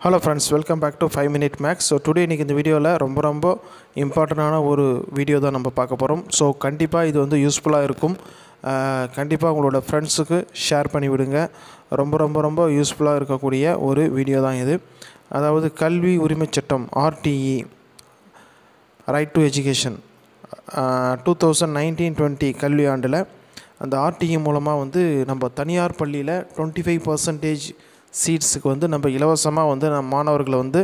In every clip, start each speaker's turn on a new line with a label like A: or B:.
A: Hello friends welcome back to five minute maths so today இன்றைக்கி இந்த வீடியோவில் ரொம்ப ரொம்ப இம்பார்ட்டண்டான ஒரு வீடியோ தான் நம்ம பார்க்க போகிறோம் ஸோ கண்டிப்பாக இது வந்து யூஸ்ஃபுல்லாக இருக்கும். கண்டிப்பாக உங்களோட ஃப்ரெண்ட்ஸுக்கு ஷேர் பண்ணி விடுங்க. ரொம்ப ரொம்ப ரொம்ப யூஸ்ஃபுல்லாக இருக்கக்கூடிய ஒரு வீடியோ தான் இது. அதாவது கல்வி உரிமைச் சட்டம் RTE right to education two thousand nineteen twenty கல்வி ஆண்டில் அந்த ஆர்டிஇ மூலமாக வந்து நம்ம தனியார் பள்ளியில் டுவெண்ட்டி ஃபைவ் பர்சன்டேஜ் சீட்ஸுக்கு வந்து நம்ம இலவசமாக வந்து நம்ம மாணவர்களை வந்து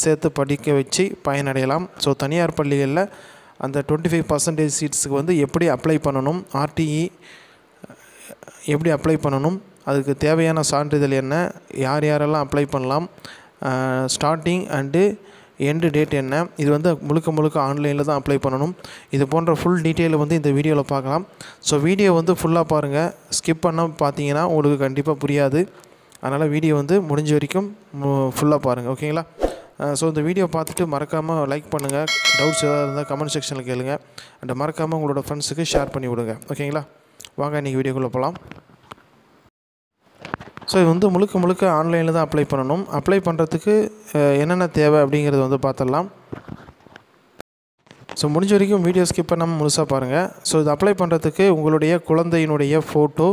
A: சேர்த்து படிக்க வச்சு பயனடையலாம். ஸோ தனியார் பள்ளிகளில் அந்த டுவெண்ட்டி ஃபைவ் பர்சன்டேஜ் சீட்ஸுக்கு வந்து எப்படி அப்ளை பண்ணணும் ஆர்டிஇ எப்படி அப்ளை பண்ணணும் அதுக்கு தேவையான சான்றிதழ் என்ன யார் யாரெல்லாம் அப்ளை பண்ணலாம் ஸ்டார்டிங் அண்டு எண்டு டேட் என்ன இது வந்து முழுக்க முழுக்க ஆன்லைனில் தான் அப்ளை பண்ணணும். இது போன்ற ஃபுல் டீட்டெயில் வந்து இந்த வீடியோவில் பார்க்கலாம். ஸோ வீடியோ வந்து ஃபுல்லாக பாருங்கள் ஸ்கிப் பண்ணால் பார்த்தீங்கன்னா உங்களுக்கு கண்டிப்பாக புரியாது. அதனால் வீடியோ வந்து முடிஞ்ச வரைக்கும் ஃபுல்லாக பாருங்கள் ஓகேங்களா? ஸோ இந்த வீடியோ பார்த்துட்டு மறக்காமல் லைக் பண்ணுங்கள் டவுட்ஸ் ஏதாவது இருந்தால் கமெண்ட் செக்ஷனில் கேளுங்க. அண்ட் மறக்காமல் உங்களோட ஃப்ரெண்ட்ஸுக்கு ஷேர் பண்ணி விடுங்க ஓகேங்களா? வாங்க இன்றைக்கி வீடியோக்குள்ளே போகலாம் ஸோ இது வந்து முழுக்க முழுக்க ஆன்லைனில் தான் அப்ளை பண்ணணும். அப்ளை பண்ணுறதுக்கு என்னென்ன தேவை அப்படிங்கிறது வந்து பார்த்துடலாம் ஸோ முடிஞ்ச வரைக்கும் வீடியோ ஸ்கிப் பண்ணாமல் முழுசாக பாருங்கள் ஸோ இது அப்ளை பண்ணுறதுக்கு உங்களுடைய குழந்தையினுடைய photo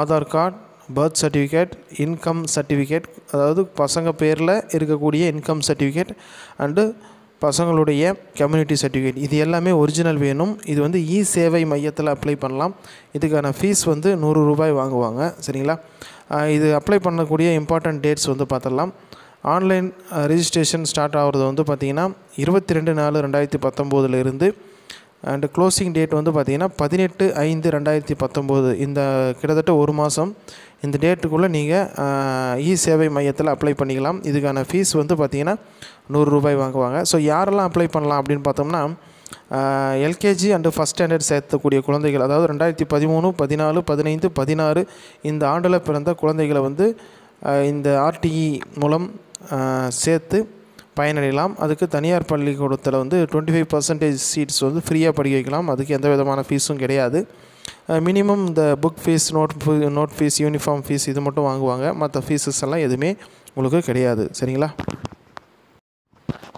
A: Aadhaar card birth certificate income certificate அதாவது பசங்க பேரில் இருக்கக்கூடிய இன்கம் சர்டிஃபிகேட் அண்டு பசங்களுடைய கம்யூனிட்டி சர்டிஃபிகேட் இது எல்லாமே ஒரிஜினல் வேணும். இது வந்து இ சேவை மையத்தில் அப்ளை பண்ணலாம். இதுக்கான ஃபீஸ் வந்து நூறு ரூபாய் வாங்குவாங்க. சரிங்களா? இது அப்ளை பண்ணக்கூடிய இம்பார்ட்டன்ட் டேட்ஸ் வந்து பார்த்துடலாம் ஆன்லைன் ரிஜிஸ்ட்ரேஷன் ஸ்டார்ட் ஆகிறது வந்து பார்த்திங்கன்னா இருபத்தி ரெண்டு நாலு ரெண்டாயிரத்தி பத்தொம்போதுலேருந்து அண்டு க்ளோசிங் டேட் வந்து பார்த்திங்கன்னா பதினெட்டு ஐந்து ரெண்டாயிரத்தி பத்தொம்போது. இந்த கிட்டத்தட்ட ஒரு மாதம் இந்த டேட்டுக்குள்ளே நீங்கள் இ சேவை மையத்தில் அப்ளை பண்ணிக்கலாம். இதுக்கான ஃபீஸ் வந்து பார்த்திங்கன்னா நூறு ரூபாய் வாங்குவாங்க. ஸோ யாரெல்லாம் அப்ளை பண்ணலாம் அப்படின்னு பார்த்தோம்னா எல்கேஜி அண்டு ஃபஸ்ட் ஸ்டாண்டர்ட் சேர்த்தக்கூடிய குழந்தைகள் அதாவது ரெண்டாயிரத்தி பதிமூணு பதினாலு பதினைந்து பதினாறு இந்த ஆண்டில் பிறந்த குழந்தைகளை வந்து இந்த ஆர்டிஇ மூலம் சேர்த்து பயனடையலாம். அதுக்கு தனியார் பள்ளிக்கூடத்தில் வந்து டுவெண்ட்டி ஃபைவ் பர்சன்டேஜ் சீட்ஸ் வந்து ஃப்ரீயாக படிக்க வைக்கலாம். அதுக்கு எந்த விதமான ஃபீஸும் கிடையாது. மினிமம் இந்த book fees note note fees uniform fees இது மட்டும் வாங்குவாங்க. மற்ற ஃபீஸஸ் எல்லாம் எதுவுமே உங்களுக்கு கிடையாது. சரிங்களா?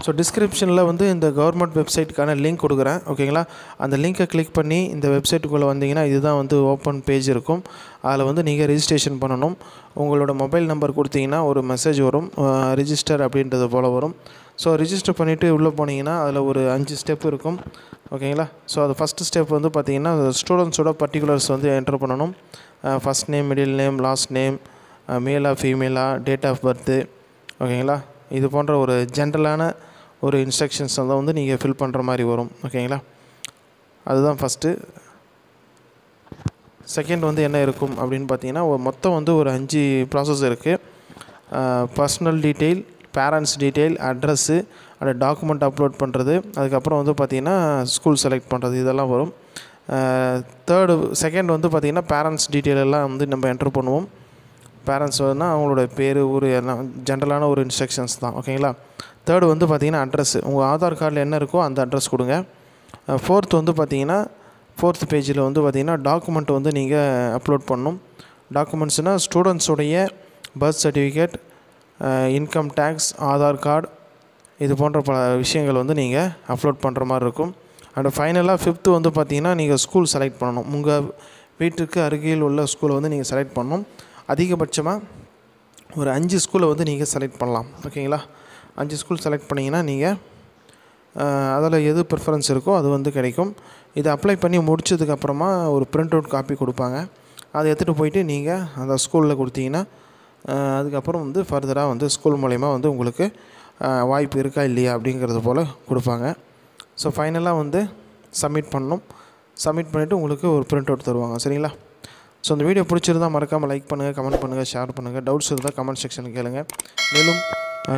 A: ஸோ டிஸ்கிரிப்ஷனில் வந்து இந்த கவர்மெண்ட் வெப்சைட்டுக்கான லிங்க் கொடுக்குறேன். ஓகேங்களா அந்த லிங்க்கை கிளிக் பண்ணி இந்த வெப்சைட்டுக்குள்ளே வந்தீங்கன்னா இதுதான் வந்து ஓப்பன் பேஜ் இருக்கும். அதில் வந்து நீங்கள் ரிஜிஸ்ட்ரேஷன் பண்ணணும். உங்களோட மொபைல் நம்பர் கொடுத்தீங்கன்னா ஒரு மெசேஜ் வரும். ரிஜிஸ்டர் அப்படின்றது போல் வரும். ஸோ ரிஜிஸ்டர் பண்ணிவிட்டு உள்ளே போனீங்கன்னா அதில் ஒரு அஞ்சு ஸ்டெப் இருக்கும். ஓகேங்களா ஸோ அது ஃபஸ்ட்டு ஸ்டெப் வந்து பார்த்தீங்கன்னா ஸ்டூடெண்ட்ஸோட பர்டிகுலர்ஸ் வந்து என்டர் பண்ணணும். First name middle name last name மேலா ஃபீமேலா டேட் ஆஃப் பர்த்து ஓகேங்களா இது போன்ற ஒரு ஜென்ரலான ஒரு இன்ஸ்ட்ரக்ஷன்ஸ் தான் வந்து நீங்கள் ஃபில் பண்ணுற மாதிரி வரும். ஓகேங்களா அதுதான் ஃபஸ்ட்டு செகண்ட் வந்து என்ன இருக்கும் அப்படின்னு பார்த்தீங்கன்னா ஒரு மொத்தம் வந்து ஒரு அஞ்சு ப்ராசஸ் இருக்குது personal detail parents detail address அந்த டாக்குமெண்ட் அப்லோட் பண்ணுறது அதுக்கப்புறம் வந்து பார்த்திங்கன்னா ஸ்கூல் செலக்ட் பண்ணுறது இதெல்லாம் வரும். தேர்டு செகண்ட் வந்து பார்த்திங்கன்னா பேரண்ட்ஸ் டீட்டெயில் எல்லாம் வந்து நம்ம என்டர் பண்ணுவோம். பேரண்ட்ஸ் வந்து அவங்களோட பேர் ஊர் எல்லாம் ஜென்ரலான ஒரு இன்ஸ்ட்ரக்ஷன்ஸ் தான். ஓகேங்களா தேர்டு வந்து பார்த்திங்கன்னா அட்ரஸ் உங்கள் ஆதார் கார்டில் என்ன இருக்கோ அந்த அட்ரஸ் கொடுங்க. ஃபோர்த் வந்து பார்த்திங்கன்னா ஃபோர்த் பேஜில் வந்து பார்த்திங்கன்னா டாக்குமெண்ட் வந்து நீங்கள் அப்லோட் பண்ணணும். டாக்குமெண்ட்ஸ்னால் ஸ்டூடெண்ட்ஸுடைய birth certificate income tax Aadhaar card இது போன்ற பல விஷயங்கள் வந்து நீங்கள் அப்லோட் பண்ணுற மாதிரி இருக்கும். அண்ட் ஃபைனலாக ஃபிஃப்த்து வந்து பார்த்திங்கன்னா நீங்கள் ஸ்கூல் செலக்ட் பண்ணணும். உங்கள் வீட்டுக்கு அருகில் உள்ள ஸ்கூலை வந்து நீங்கள் செலக்ட் பண்ணணும். அதிகபட்சமாக ஒரு அஞ்சு ஸ்கூலை வந்து நீங்கள் செலக்ட் பண்ணலாம். ஓகேங்களா? அஞ்சு ஸ்கூல் செலக்ட் பண்ணிங்கன்னா நீங்கள் அதில் எது ப்ரிஃபரன்ஸ் இருக்கோ அது வந்து கிடைக்கும். இதை அப்ளை பண்ணி முடிச்சதுக்கப்புறமா ஒரு பிரிண்ட் அவுட் காப்பி கொடுப்பாங்க. அதை எடுத்துகிட்டு போயிட்டு நீங்கள் அந்த ஸ்கூலில் கொடுத்தீங்கன்னா அதுக்கப்புறம் வந்து ஃபர்தராக வந்து ஸ்கூல் மூலயமா வந்து உங்களுக்கு வாய்ப்பு இருக்கா இல்லையா அப்படிங்கிறது போல் கொடுப்பாங்க. ஸோ ஃபைனலாக வந்து சப்மிட் பண்ணணும். சப்மிட் பண்ணிவிட்டு உங்களுக்கு ஒரு பிரிண்ட் அவுட் தருவாங்க. சரிங்களா? ஸோ இந்த வீடியோ பிடிச்சிருந்தா மறக்காமல் லைக் பண்ணுங்கள் கமெண்ட் பண்ணுங்கள் ஷேர் பண்ணுங்கள் டவுட்ஸ் இருந்தால் கமெண்ட் செக்ஷனில் கேளுங்க. மேலும்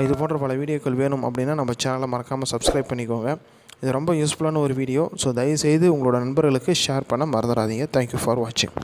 A: இது போன்ற பல வீடியோக்கள் வேணும் அப்படின்னா நம்ம சேனலை மறக்காமல் சப்ஸ்கிரைப் பண்ணிக்கோங்க. இது ரொம்ப யூஸ்ஃபுல்லான ஒரு வீடியோ ஸோ தயவுசெய்து உங்களோட நண்பர்களுக்கு ஷேர் பண்ண மறந்துடாதீங்க. தேங்க்யூ ஃபார் வாட்சிங்